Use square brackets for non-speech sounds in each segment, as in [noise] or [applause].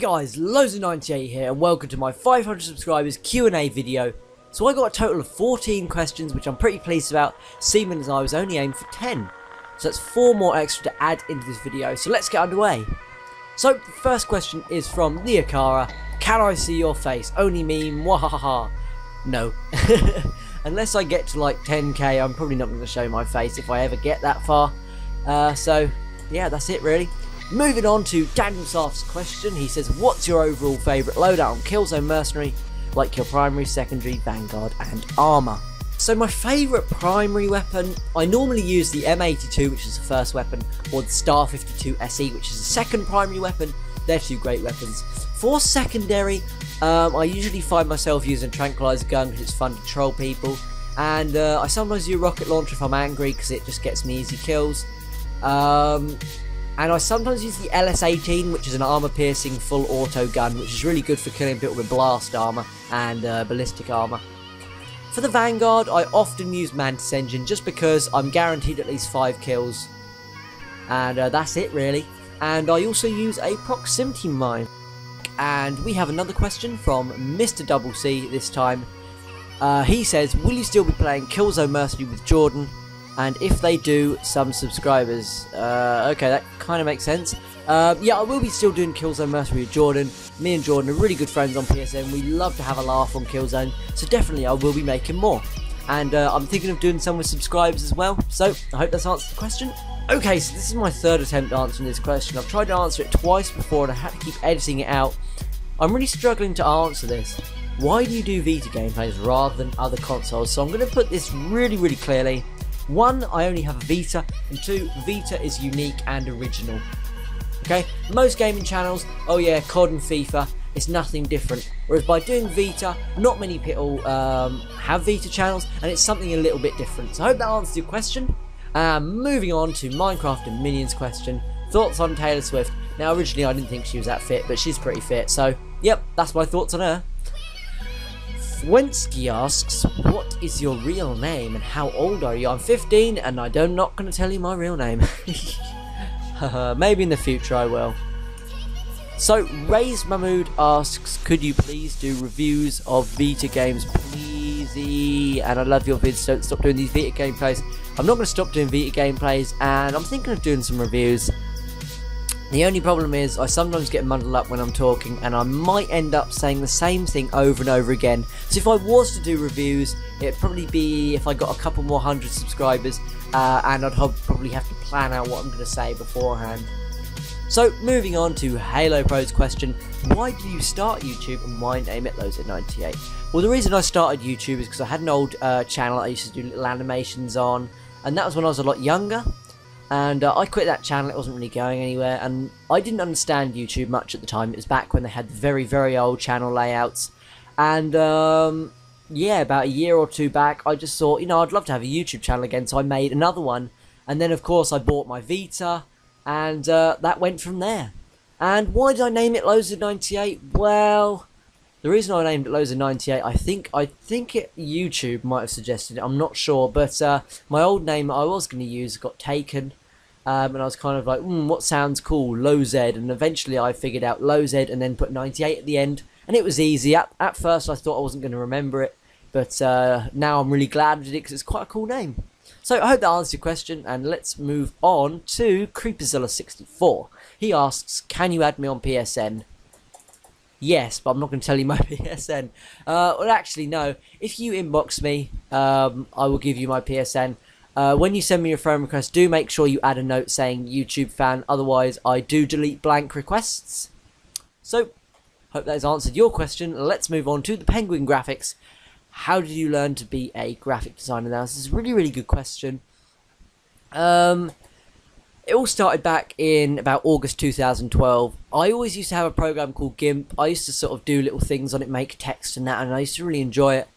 guys, LowZ 98 here and welcome to my 500 subscribers Q&A video. So I got a total of 14 questions which I'm pretty pleased about, seeming as I was only aimed for 10. So that's 4 more extra to add into this video, so let's get underway. So the first question is from Niakara, can I see your face? Only meme, wahahaha. No. [laughs] Unless I get to like 10k I'm probably not going to show my face if I ever get that far. Uh, so yeah that's it really. Moving on to Daniel Saft's question, he says, What's your overall favourite loadout on Killzone Mercenary, like your primary, secondary, vanguard, and armour? So my favourite primary weapon, I normally use the M82, which is the first weapon, or the Star 52 SE, which is the second primary weapon. They're two great weapons. For secondary, um, I usually find myself using Tranquilizer Gun because it's fun to troll people. And uh, I sometimes use Rocket Launcher if I'm angry because it just gets me easy kills. Um, and I sometimes use the LS18, which is an armor piercing full auto gun, which is really good for killing people with blast armor and uh, ballistic armor. For the Vanguard, I often use Mantis Engine just because I'm guaranteed at least 5 kills. And uh, that's it really. And I also use a proximity mine. And we have another question from Mr. Double C this time. Uh, he says, will you still be playing Killzone Mercenary with Jordan? And if they do, some subscribers. Uh, okay, that kind of makes sense. Uh, yeah, I will be still doing Killzone Mercenary with Jordan. Me and Jordan are really good friends on PSN. We love to have a laugh on Killzone, so definitely I will be making more. And uh, I'm thinking of doing some with subscribers as well, so I hope that's answered the question. Okay, so this is my third attempt answering this question. I've tried to answer it twice before and I had to keep editing it out. I'm really struggling to answer this. Why do you do Vita gameplays rather than other consoles? So I'm going to put this really, really clearly. One, I only have a Vita, and two, Vita is unique and original. Okay, most gaming channels, oh yeah, COD and FIFA, it's nothing different. Whereas by doing Vita, not many people um, have Vita channels, and it's something a little bit different. So I hope that answers your question. Um, moving on to Minecraftdominion's question. Thoughts on Taylor Swift? Now, originally I didn't think she was that fit, but she's pretty fit. So, yep, that's my thoughts on her. Wensky asks, what is your real name and how old are you? I'm 15 and I'm not going to tell you my real name. [laughs] Uh, maybe in the future I will. So, Raise Mahmood asks, could you please do reviews of Vita games, please? And I love your vids, don't stop doing these Vita gameplays. I'm not going to stop doing Vita gameplays, and I'm thinking of doing some reviews. The only problem is I sometimes get muddled up when I'm talking and I might end up saying the same thing over and over again. So if I was to do reviews, it'd probably be if I got a couple more hundred subscribers uh, and I'd probably have to plan out what I'm going to say beforehand. So moving on to Halo Pro's question, why do you start YouTube and why name it LowZ 98? Well the reason I started YouTube is because I had an old uh, channel I used to do little animations on and that was when I was a lot younger and uh, I quit that channel, it wasn't really going anywhere, and I didn't understand YouTube much at the time, it was back when they had very, very old channel layouts, and um, yeah, about a year or two back, I just thought, you know, I'd love to have a YouTube channel again, so I made another one, and then of course I bought my Vita, and uh, that went from there. And why did I name it LowZ 98? Well, the reason I named it LowZ 98, I think I think it, YouTube might have suggested it. I'm not sure, but uh, my old name I was going to use got taken, um, and I was kind of like, mm, what sounds cool? Low Z. And eventually I figured out Low Z and then put 98 at the end. And it was easy. At, at first I thought I wasn't going to remember it. But uh, now I'm really glad I did it because it's quite a cool name. So I hope that answers your question. And let's move on to Creeperzilla64. He asks, can you add me on PSN? Yes, but I'm not going to tell you my [laughs] PSN. Uh, well, actually, no. If you inbox me, um, I will give you my PSN. Uh, when you send me your friend request, do make sure you add a note saying YouTube fan, otherwise I do delete blank requests. So, hope that has answered your question. Let's move on to the Penguin graphics. How did you learn to be a graphic designer now? This is a really, really good question. Um, it all started back in about August 2012. I always used to have a program called GIMP. I used to sort of do little things on it, make text and that, and I used to really enjoy it.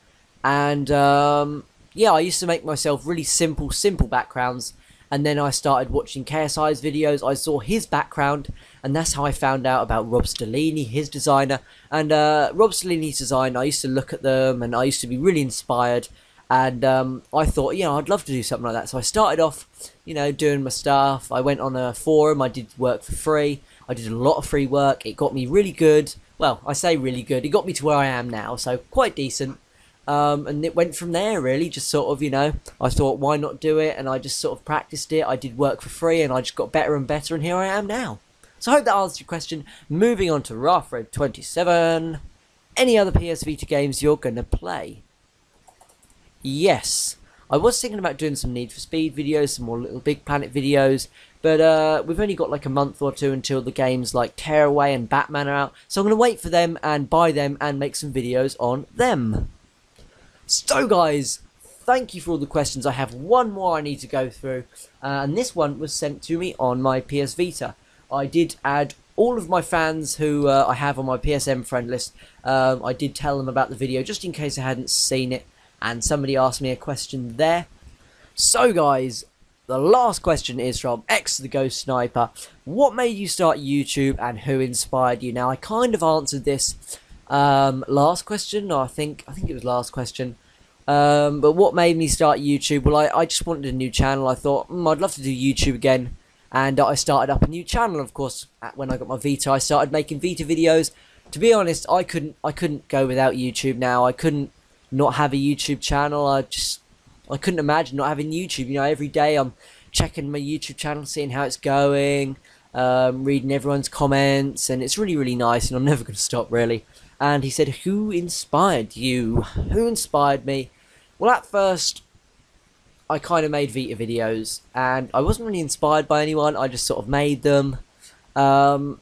And um, yeah, I used to make myself really simple, simple backgrounds. And then I started watching KSI's videos. I saw his background, and that's how I found out about Rob Stellini, his designer. And uh, Rob Stellini's design, I used to look at them, and I used to be really inspired. And um, I thought, you know, I'd love to do something like that. So I started off, you know, doing my stuff. I went on a forum. I did work for free. I did a lot of free work. It got me really good. Well, I say really good. It got me to where I am now, so quite decent. Um, and it went from there really just sort of you know i thought why not do it and i just sort of practiced it i did work for free and i just got better and better and here i am now so i hope that answers your question moving on to Red 27 any other ps vita games you're going to play yes i was thinking about doing some need for speed videos some more little big planet videos but uh, we've only got like a month or two until the games like tearaway and batman are out so i'm going to wait for them and buy them and make some videos on them so, guys, thank you for all the questions. I have one more I need to go through, uh, and this one was sent to me on my PS Vita. I did add all of my fans who uh, I have on my PSN friend list. Um, I did tell them about the video just in case I hadn't seen it, and somebody asked me a question there. So, guys, the last question is from X the Ghost Sniper. What made you start YouTube and who inspired you? Now, I kind of answered this um, last question, I think I think it was last question. Um, but what made me start YouTube? Well, I, I just wanted a new channel. I thought mm, I'd love to do YouTube again, and I started up a new channel. Of course, when I got my Vita, I started making Vita videos. To be honest, I couldn't I couldn't go without YouTube now. I couldn't not have a YouTube channel. I just I couldn't imagine not having YouTube. You know, every day I'm checking my YouTube channel, seeing how it's going, um, reading everyone's comments, and it's really really nice. And I'm never going to stop really and he said, Who inspired you? Who inspired me? Well, at first, I kind of made Vita videos, and I wasn't really inspired by anyone, I just sort of made them. Um,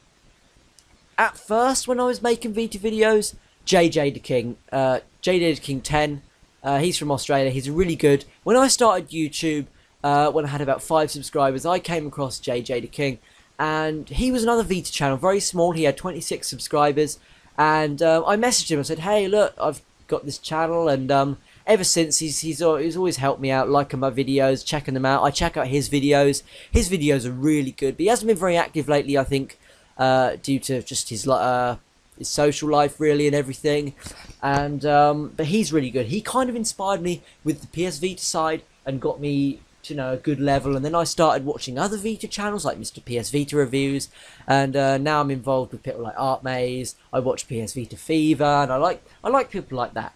at first, when I was making Vita videos, JJ the King, uh, JJ the King 10, uh, he's from Australia, he's really good. When I started YouTube, uh, when I had about 5 subscribers, I came across JJ the King, and he was another Vita channel, very small, he had 26 subscribers, and um, I messaged him. I said, "Hey, look, I've got this channel, and um, ever since he's he's he's always helped me out, liking my videos, checking them out. I check out his videos. His videos are really good, but he hasn't been very active lately. I think uh, due to just his uh, his social life, really, and everything. And um, but he's really good. He kind of inspired me with the PS Vita side and got me you know a good level. And then I started watching other Vita channels like Mr. PS Vita reviews. And uh, now I'm involved with people like Art Maze. I watch PS Vita Fever and I like I like people like that.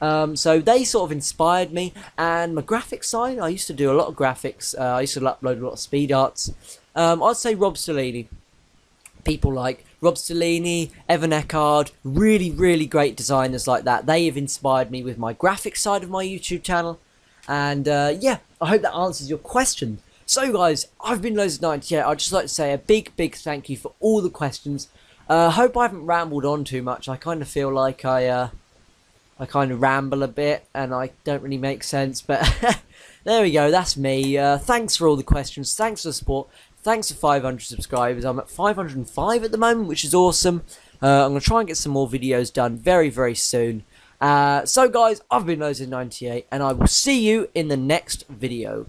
Um, so they sort of inspired me. And my graphics side I used to do a lot of graphics. Uh, I used to upload a lot of speed arts. Um, I'd say Rob Stellini people like Rob Stellini, Evan Eckard, really, really great designers like that. They have inspired me with my graphic side of my YouTube channel. And uh, yeah, I hope that answers your question. So guys, I've been LowZ98. I'd just like to say a big, big thank you for all the questions. Uh, hope I haven't rambled on too much. I kind of feel like I, uh, I kind of ramble a bit and I don't really make sense. But [laughs] there we go. That's me. Uh, thanks for all the questions. Thanks for the support. Thanks for 500 subscribers. I'm at 505 at the moment, which is awesome. Uh, I'm going to try and get some more videos done very, very soon. Uh, so guys, I've been LowZ98 and I will see you in the next video.